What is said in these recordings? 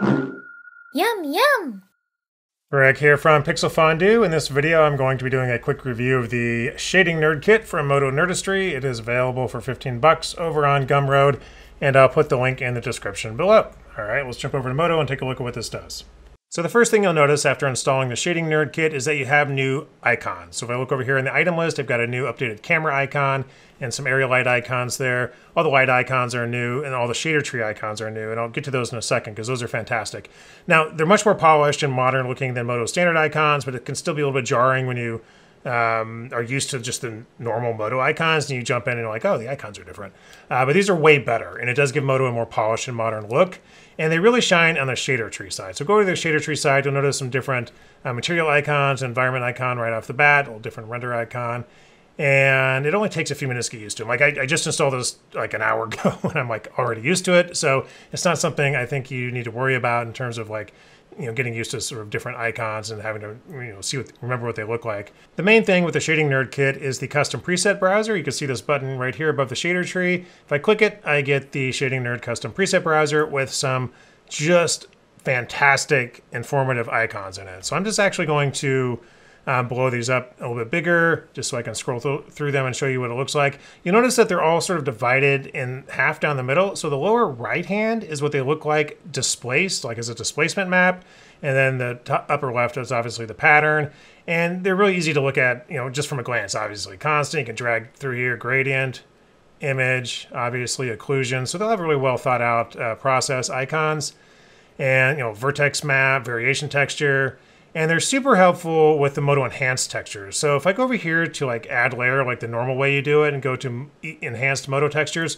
Yum, yum! Greg here from Pixel Fondue. In this video, I'm going to be doing a quick review of the Shading Nerd Kit from Modo Nerdistry. It is available for 15 bucks over on Gumroad, and I'll put the link in the description below. All right, let's jump over to Modo and take a look at what this does. So the first thing you'll notice after installing the Shading Nerd Kit is that you have new icons. So if I look over here in the item list, I've got a new updated camera icon and some area light icons there. All the light icons are new and all the shader tree icons are new. And I'll get to those in a second because those are fantastic. Now, they're much more polished and modern looking than Modo standard icons, but it can still be a little bit jarring when you um, are used to just the normal Modo icons, and you jump in and you're like, oh, the icons are different. Uh, but these are way better, and it does give Modo a more polished and modern look. And they really shine on the shader tree side. So go to the shader tree side, you'll notice some different uh, material icons, environment icon right off the bat, a little different render icon. And it only takes a few minutes to get used to them. Like I, I just installed this like an hour ago, and I'm like already used to it. So it's not something I think you need to worry about in terms of like you know getting used to sort of different icons and having to you know see what remember what they look like. The main thing with the Shading Nerd Kit is the custom preset browser. You can see this button right here above the shader tree. If I click it, I get the Shading Nerd custom preset browser with some just fantastic informative icons in it. So I'm just actually going to uh, blow these up a little bit bigger just so I can scroll th through them and show you what it looks like. You'll notice that they're all sort of divided in half down the middle. So the lower right hand is what they look like displaced, like as a displacement map. And then the upper left is obviously the pattern. And they're really easy to look at, you know, just from a glance, obviously. Constant, you can drag through here, gradient, image, obviously occlusion. So they'll have really well thought out uh, process icons and, you know, vertex map, variation texture, and they're super helpful with the Modo Enhanced textures. So if I go over here to like add layer, like the normal way you do it, and go to enhanced Modo textures,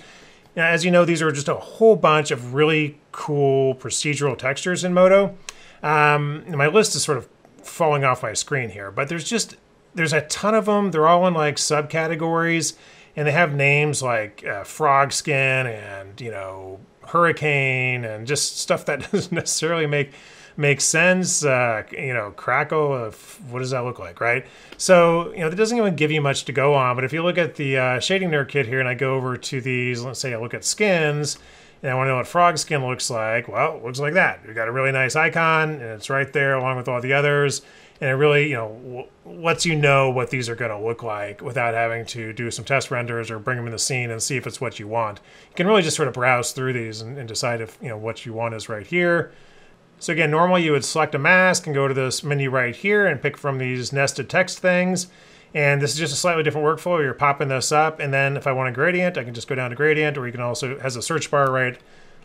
now, as you know, these are just a whole bunch of really cool procedural textures in Modo. Um, my list is sort of falling off my screen here, but there's just, there's a ton of them. They're all in like subcategories and they have names like uh, frog skin and, you know, hurricane and just stuff that doesn't necessarily make makes sense. Uh, you know, crackle, uh, what does that look like, right? So, you know, that doesn't even give you much to go on. But if you look at the uh, Shading Nerd kit here and I go over to these, let's say I look at skins, and I want to know what frog skin looks like, well, it looks like that. We've got a really nice icon, and it's right there along with all the others. And it really, you know, lets you know what these are going to look like without having to do some test renders or bring them in the scene and see if it's what you want. You can really just sort of browse through these and, and decide if, you know, what you want is right here. So again, normally you would select a mask and go to this menu right here and pick from these nested text things. And this is just a slightly different workflow. You're popping this up, and then if I want a gradient, I can just go down to gradient, or you can also, has a search bar right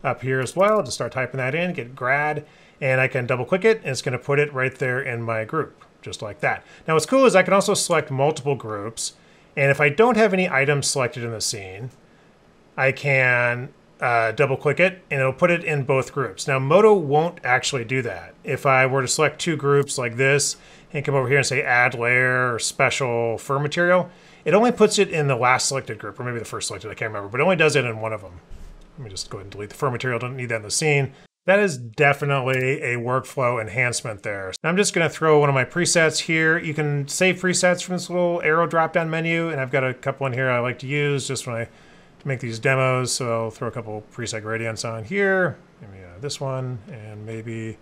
up here as well. Just start typing that in, get grad, and I can double click it, and it's gonna put it right there in my group, just like that. Now what's cool is I can also select multiple groups, and if I don't have any items selected in the scene, I can uh, double click it and it'll put it in both groups. Now Modo won't actually do that. If I were to select two groups like this and come over here and say add layer or special fur material, it only puts it in the last selected group or maybe the first selected, I can't remember, but it only does it in one of them. Let me just go ahead and delete the fur material, don't need that in the scene. That is definitely a workflow enhancement there. I'm just gonna throw one of my presets here. You can save presets from this little arrow drop down menu and I've got a couple in here I like to use just when I to make these demos. So I'll throw a couple preset gradients on here. Maybe uh, this one and maybe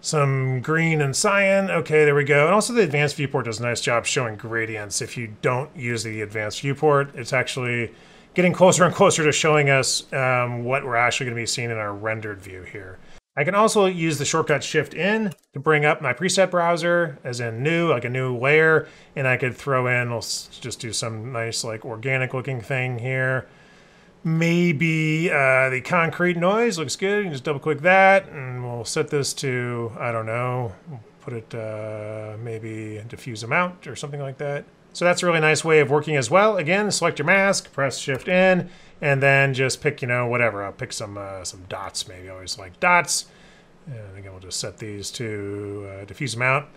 some green and cyan. Okay, there we go. And also the advanced viewport does a nice job showing gradients. If you don't use the advanced viewport, it's actually getting closer and closer to showing us um, what we're actually going to be seeing in our rendered view here. I can also use the shortcut Shift N to bring up my preset browser, as in new, like a new layer, and I could throw in, let's just do some nice like organic looking thing here. Maybe uh, the concrete noise looks good. You just double click that, and we'll set this to, I don't know, put it uh, maybe diffuse amount or something like that. So that's a really nice way of working as well. Again, select your mask, press Shift N, and then just pick, you know, whatever. I'll pick some uh, some dots, maybe. I always like dots. And again, we'll just set these to uh, diffuse them out.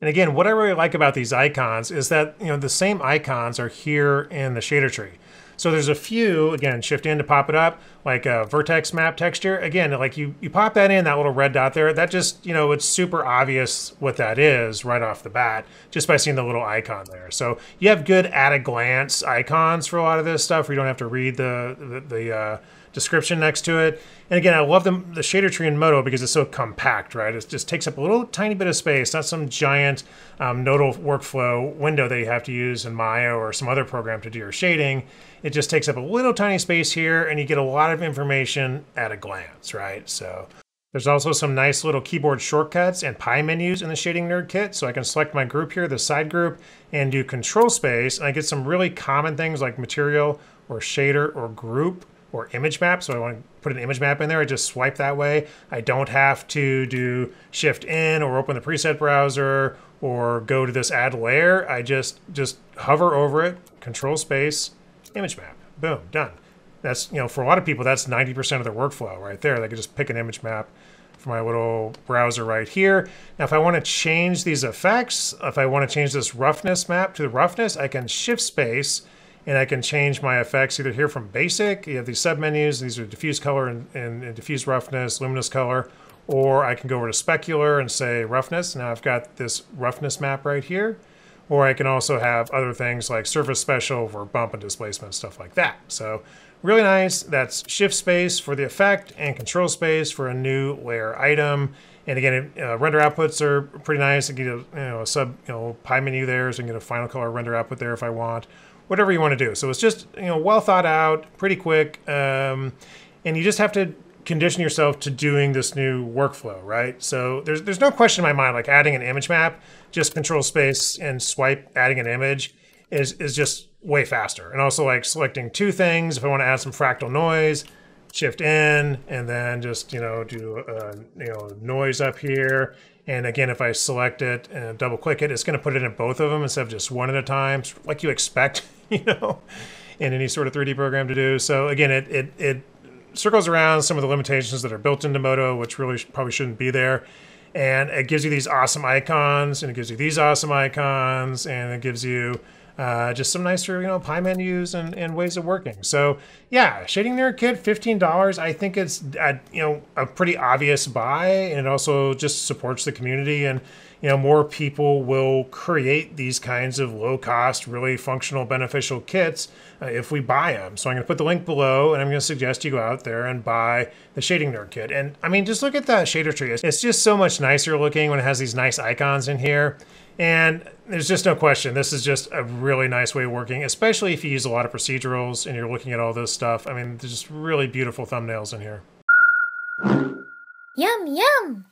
And again, what I really like about these icons is that, you know, the same icons are here in the shader tree. So there's a few, again, shift N to pop it up, like a vertex map texture. Again, like you, you pop that in, that little red dot there, that just, you know, it's super obvious what that is right off the bat, just by seeing the little icon there. So you have good at a glance icons for a lot of this stuff where you don't have to read the, the, the uh, description next to it. And again, I love the, the shader tree in Modo because it's so compact, right? It just takes up a little tiny bit of space, not some giant um, nodal workflow window that you have to use in Maya or some other program to do your shading. It just takes up a little tiny space here and you get a lot of information at a glance, right? So there's also some nice little keyboard shortcuts and pie menus in the Shading Nerd kit. So I can select my group here, the side group, and do control space. And I get some really common things like material or shader or group or image map. So I want to put an image map in there. I just swipe that way. I don't have to do shift N or open the preset browser or go to this add layer. I just just hover over it, control space, image map. Boom, done. That's, you know, for a lot of people, that's 90% of their workflow right there. They could just pick an image map for my little browser right here. Now, if I want to change these effects, if I want to change this roughness map to the roughness, I can shift space and I can change my effects either here from basic, you have these submenus, these are diffuse color and, and, and, diffuse roughness, luminous color, or I can go over to specular and say roughness. Now I've got this roughness map right here. Or I can also have other things like surface special for bump and displacement, stuff like that. So really nice. That's shift space for the effect and control space for a new layer item. And again, uh, render outputs are pretty nice. I get a, you know, a sub, you know, pie menu there, so I can get a final color render output there if I want whatever you want to do. So it's just you know well thought out, pretty quick, um, and you just have to condition yourself to doing this new workflow, right? So there's there's no question in my mind like adding an image map, just control space and swipe adding an image is is just way faster. And also like selecting two things if I want to add some fractal noise, shift N and then just you know do a, you know noise up here. And again if I select it and double click it it's going to put it in both of them instead of just one at a time like you expect you know in any sort of 3D program to do. So again it it, it circles around some of the limitations that are built into Modo which really probably shouldn't be there. And it gives you these awesome icons and it gives you these awesome icons and it gives you uh, just some nicer, you know, pie menus and, and ways of working. So yeah, Shading Nerd Kit, fifteen dollars. I think it's a, you know a pretty obvious buy, and it also just supports the community, and you know more people will create these kinds of low cost, really functional, beneficial kits uh, if we buy them. So I'm going to put the link below, and I'm going to suggest you go out there and buy the Shading Nerd Kit. And I mean, just look at that shader tree. It's just so much nicer looking when it has these nice icons in here. And there's just no question, this is just a really nice way of working, especially if you use a lot of procedurals and you're looking at all this stuff. I mean, there's just really beautiful thumbnails in here. Yum, yum!